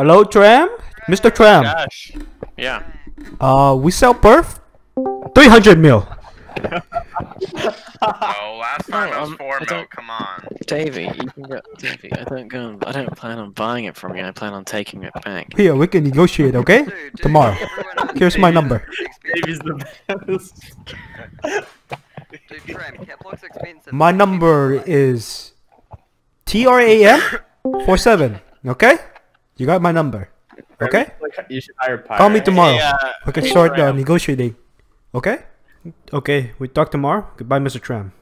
Hello, Tram? Mr. Tram. Gosh. Yeah. Uh, we sell Perth? 300 mil. No, last time No, it was um, four I mil. Come on. Davey, you can go. Davey, I don't go. I don't plan on buying it from you. I plan on taking it back. Here, we can negotiate, okay? Dude, dude, Tomorrow. everyone knows Here's my number. expensive. the best. Dude, Tram, expensive. My number is TRAM 47, okay? You got my number, okay? Like, you should hire Pyre. Call me tomorrow. Hey, uh, We can start uh, negotiating, okay? Okay, we talk tomorrow. Goodbye, Mr. Tram.